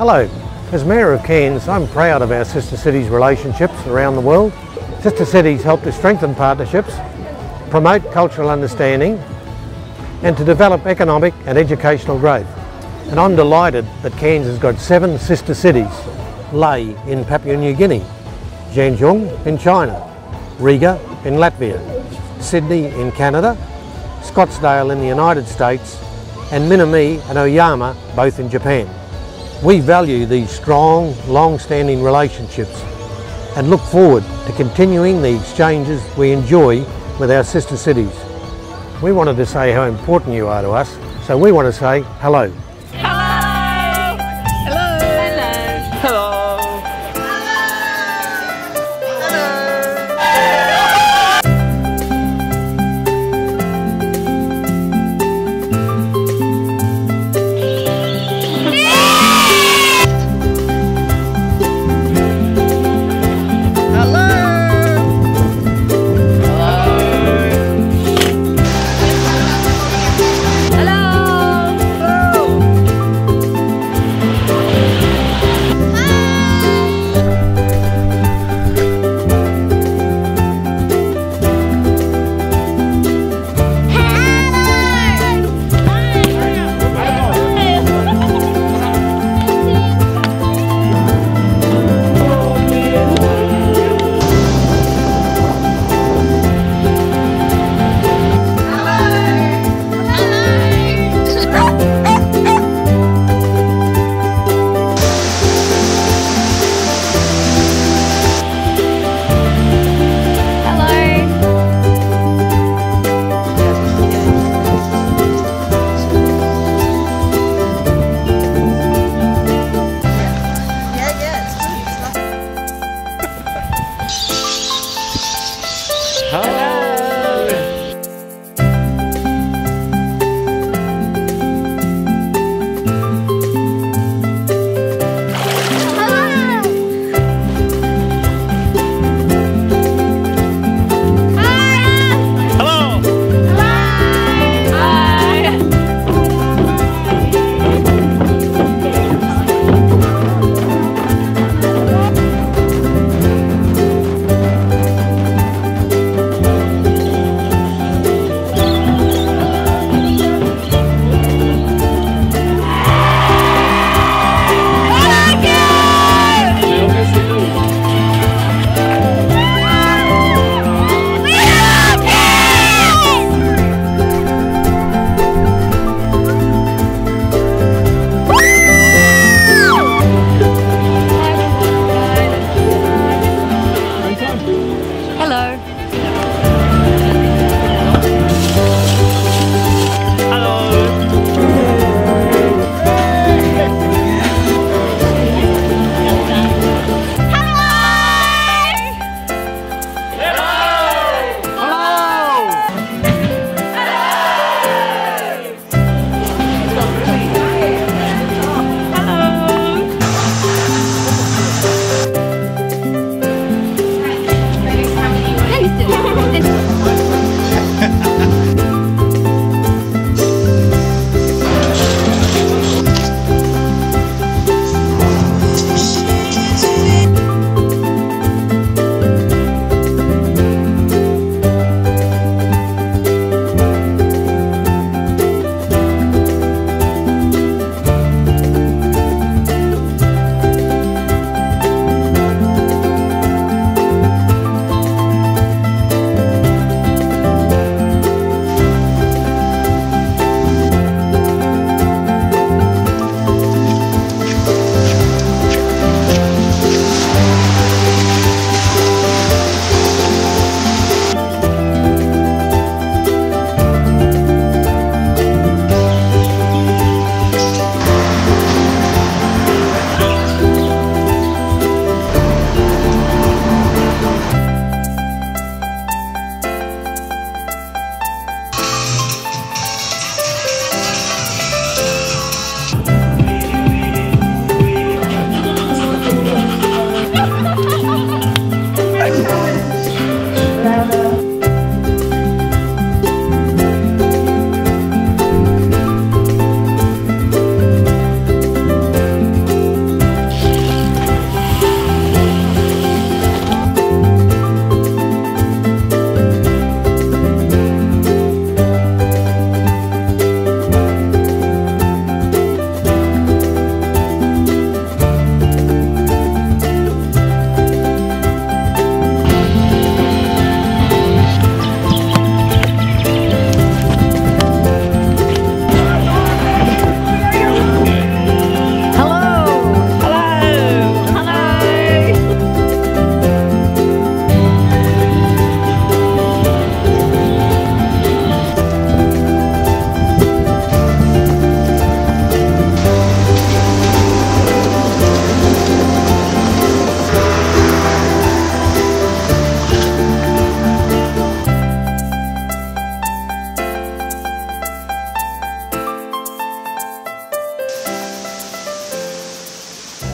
Hello, as Mayor of Cairns, I'm proud of our sister cities relationships around the world. Sister cities help to strengthen partnerships, promote cultural understanding, and to develop economic and educational growth. And I'm delighted that Cairns has got seven sister cities. Lae in Papua New Guinea, Zhanjiang in China, Riga in Latvia, Sydney in Canada, Scottsdale in the United States, and Minami and Oyama both in Japan. We value these strong, long-standing relationships and look forward to continuing the exchanges we enjoy with our sister cities. We wanted to say how important you are to us, so we want to say hello.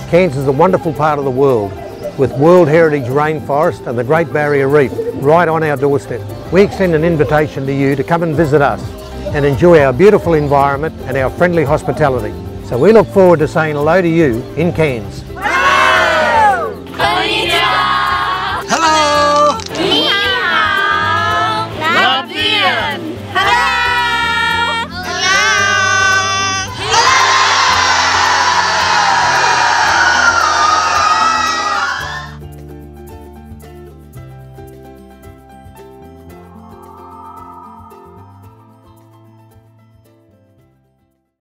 Cairns is a wonderful part of the world with World Heritage Rainforest and the Great Barrier Reef right on our doorstep. We extend an invitation to you to come and visit us and enjoy our beautiful environment and our friendly hospitality. So we look forward to saying hello to you in Cairns.